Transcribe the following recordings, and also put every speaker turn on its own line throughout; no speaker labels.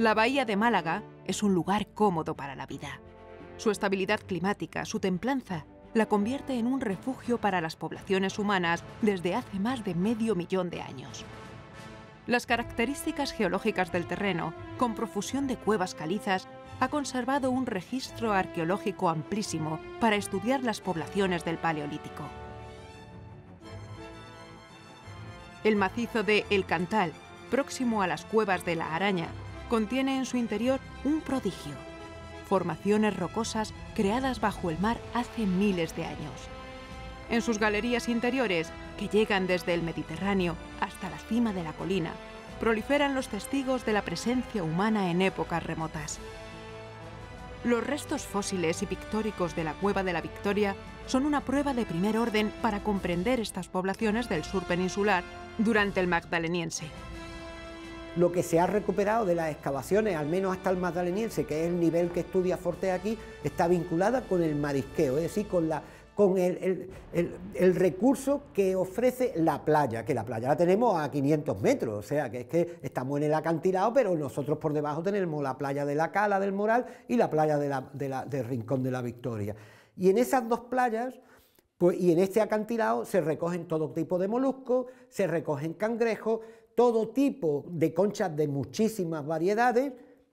La bahía de Málaga es un lugar cómodo para la vida. Su estabilidad climática, su templanza, la convierte en un refugio para las poblaciones humanas desde hace más de medio millón de años. Las características geológicas del terreno, con profusión de cuevas calizas, ha conservado un registro arqueológico amplísimo para estudiar las poblaciones del Paleolítico. El macizo de El Cantal, próximo a las cuevas de la Araña, contiene en su interior un prodigio, formaciones rocosas creadas bajo el mar hace miles de años. En sus galerías interiores, que llegan desde el Mediterráneo hasta la cima de la colina, proliferan los testigos de la presencia humana en épocas remotas. Los restos fósiles y pictóricos de la Cueva de la Victoria son una prueba de primer orden para comprender estas poblaciones del sur peninsular durante el Magdaleniense.
Lo que se ha recuperado de las excavaciones, al menos hasta el Magdaleniense, que es el nivel que estudia Forte aquí, está vinculada con el marisqueo, es decir, con la con el, recurso que ofrece la playa, que la playa la tenemos a 500 metros, o sea que es que estamos en el acantilado, pero nosotros por debajo tenemos la playa de la Cala del Moral y la playa de la, del Rincón de la Victoria. Y en esas dos playas, pues, y en este acantilado se recogen todo tipo de moluscos, se recogen cangrejos, todo tipo de conchas de muchísimas variedades,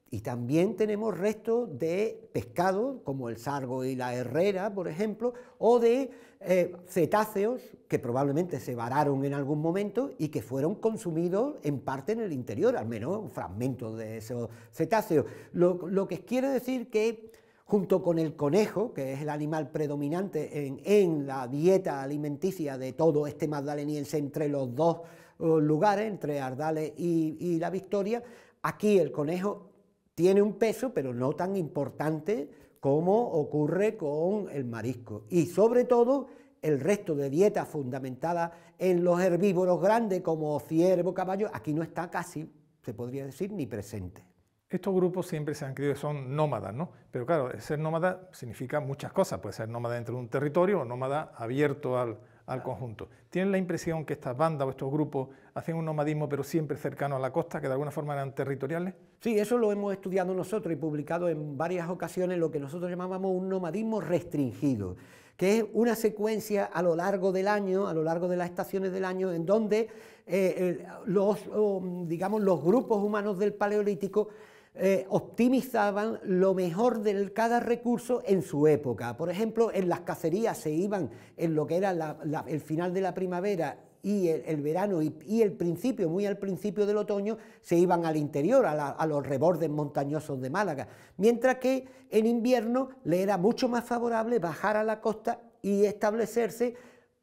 y también tenemos restos de pescado, como el sargo y la herrera, por ejemplo, o de eh, cetáceos que probablemente se vararon en algún momento y que fueron consumidos en parte en el interior, al menos un fragmento de esos cetáceos. Lo, lo que quiere decir que junto con el conejo, que es el animal predominante en, la dieta alimenticia de todo este magdaleniense entre los dos lugares, entre Ardales y, la Victoria, aquí el conejo tiene un peso, pero no tan importante como ocurre con el marisco. Y sobre todo, el resto de dieta fundamentada en los herbívoros grandes como ciervo, caballo, aquí no está casi, se podría decir, ni presente.
Estos grupos siempre se han creído que son nómadas, ¿no? Pero claro, ser nómada significa muchas cosas. Puede ser nómada dentro de un territorio o nómada abierto al, al conjunto. ¿Tienen la impresión que estas bandas o estos grupos hacen un nomadismo pero siempre cercano a la costa, que de alguna forma eran territoriales?
Sí, eso lo hemos estudiado nosotros y publicado en varias ocasiones lo que nosotros llamábamos un nomadismo restringido, que es una secuencia a lo largo del año, a lo largo de las estaciones del año, en donde eh, los, digamos, los grupos humanos del Paleolítico eh, optimizaban lo mejor de cada recurso en su época. Por ejemplo, en las cacerías se iban en lo que era el final de la primavera y el, verano y, el principio, muy al principio del otoño, se iban al interior, a, a, los rebordes montañosos de Málaga, mientras que en invierno le era mucho más favorable bajar a la costa y establecerse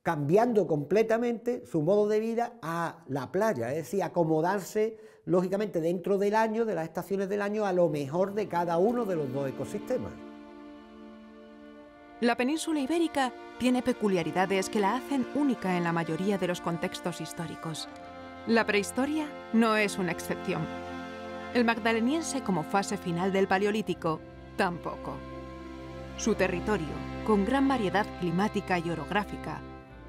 cambiando completamente su modo de vida a la playa, es decir, acomodarse lógicamente dentro del año, de las estaciones del año, a lo mejor de cada uno de los dos ecosistemas.
La península ibérica tiene peculiaridades que la hacen única en la mayoría de los contextos históricos. La prehistoria no es una excepción. El magdaleniense como fase final del Paleolítico tampoco. Su territorio, con gran variedad climática y orográfica,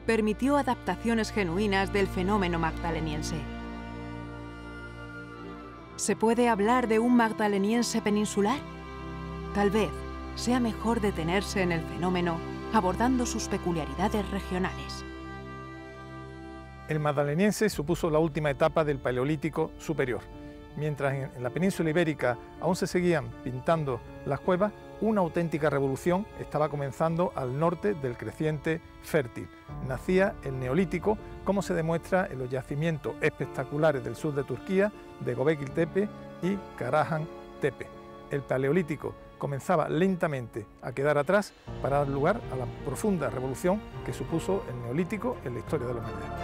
permitió adaptaciones genuinas del fenómeno magdaleniense. ¿Se puede hablar de un magdaleniense peninsular? Tal vez sea mejor detenerse en el fenómeno abordando sus peculiaridades regionales.
El magdaleniense supuso la última etapa del Paleolítico superior. Mientras en la península ibérica aún se seguían pintando las cuevas, una auténtica revolución estaba comenzando al norte del creciente fértil. Nacía el Neolítico, como se demuestra en los yacimientos espectaculares del sur de Turquía, de Gobekli Tepe y Karahan Tepe. El Paleolítico comenzaba lentamente a quedar atrás para dar lugar a la profunda revolución que supuso el Neolítico en la historia de la humanidad.